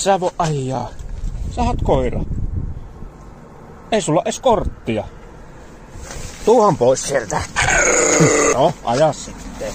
sä voi ajaa. Sä oot koira. Ei sulla edes korttia. Tuuhan pois sieltä. No, aja sitten.